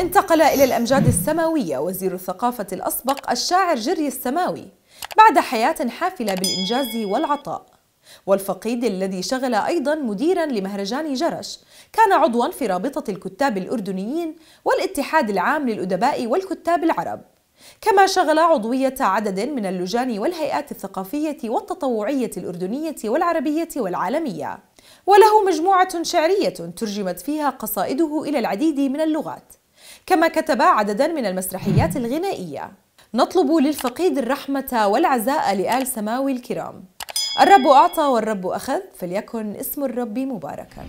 انتقل إلى الأمجاد السماوية وزير الثقافة الأسبق الشاعر جري السماوي بعد حياة حافلة بالإنجاز والعطاء. والفقيد الذي شغل أيضا مديرا لمهرجان جرش كان عضوا في رابطة الكتاب الأردنيين والاتحاد العام للأدباء والكتاب العرب. كما شغل عضوية عدد من اللجان والهيئات الثقافية والتطوعية الأردنية والعربية والعالمية. وله مجموعة شعرية ترجمت فيها قصائده إلى العديد من اللغات. كما كتب عددا من المسرحيات الغنائية. نطلب للفقيد الرحمة والعزاء لآل سماوي الكرام. الرب أعطى والرب أخذ فليكن اسم الرب مباركا.